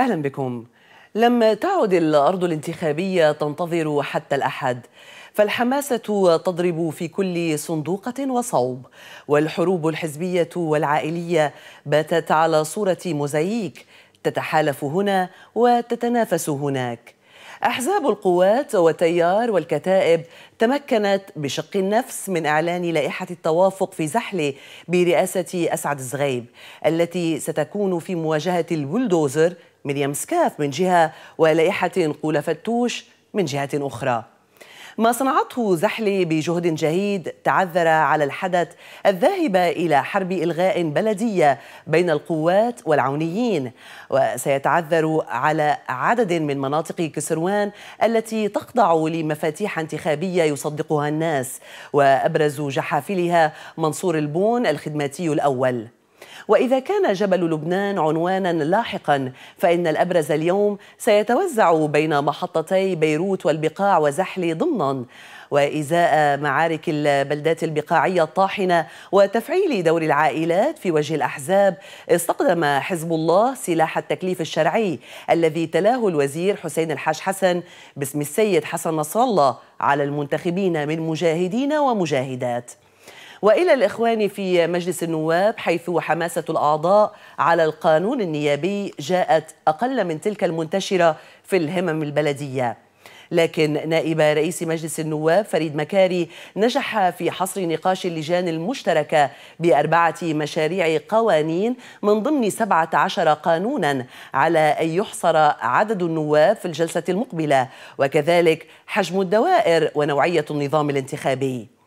أهلا بكم. لم تعد الأرض الانتخابية تنتظر حتى الأحد فالحماسة تضرب في كل صندوقة وصوب والحروب الحزبية والعائلية باتت على صورة موزاييك تتحالف هنا وتتنافس هناك. أحزاب القوات والتيار والكتائب تمكنت بشق النفس من إعلان لائحة التوافق في زحلة برئاسة أسعد الزغيب التي ستكون في مواجهة البلدوزر مريم سكاف من جهة ولائحة قول فتوش من جهة أخرى. ما صنعته زحلة بجهد جهيد تعذر على الحدث الذاهب إلى حرب إلغاء بلدية بين القوات والعونيين وسيتعذر على عدد من مناطق كسروان التي تخضع لمفاتيح انتخابية يصدقها الناس وأبرز جحافلها منصور البون الخدماتي الأول. وإذا كان جبل لبنان عنوانا لاحقا فإن الأبرز اليوم سيتوزع بين محطتي بيروت والبقاع وزحل ضمنا. وإزاء معارك البلدات البقاعية الطاحنة وتفعيل دور العائلات في وجه الأحزاب استخدم حزب الله سلاح التكليف الشرعي الذي تلاه الوزير حسين الحاج حسن باسم السيد حسن نصر الله على المنتخبين من مجاهدين ومجاهدات. وإلى الإخوان في مجلس النواب حيث حماسة الأعضاء على القانون النيابي جاءت أقل من تلك المنتشرة في الهمم البلدية. لكن نائب رئيس مجلس النواب فريد مكاري نجح في حصر نقاش اللجان المشتركة بأربعة مشاريع قوانين من ضمن 17 قانونا على أن يحصر عدد النواب في الجلسة المقبلة وكذلك حجم الدوائر ونوعية النظام الانتخابي.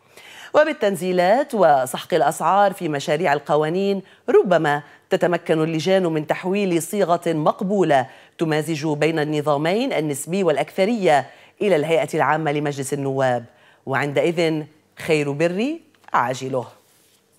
وبالتنزيلات وسحق الأسعار في مشاريع القوانين ربما تتمكن اللجان من تحويل صيغة مقبولة تمازج بين النظامين النسبي والأكثرية إلى الهيئة العامة لمجلس النواب. وعندئذ خير بري عاجله.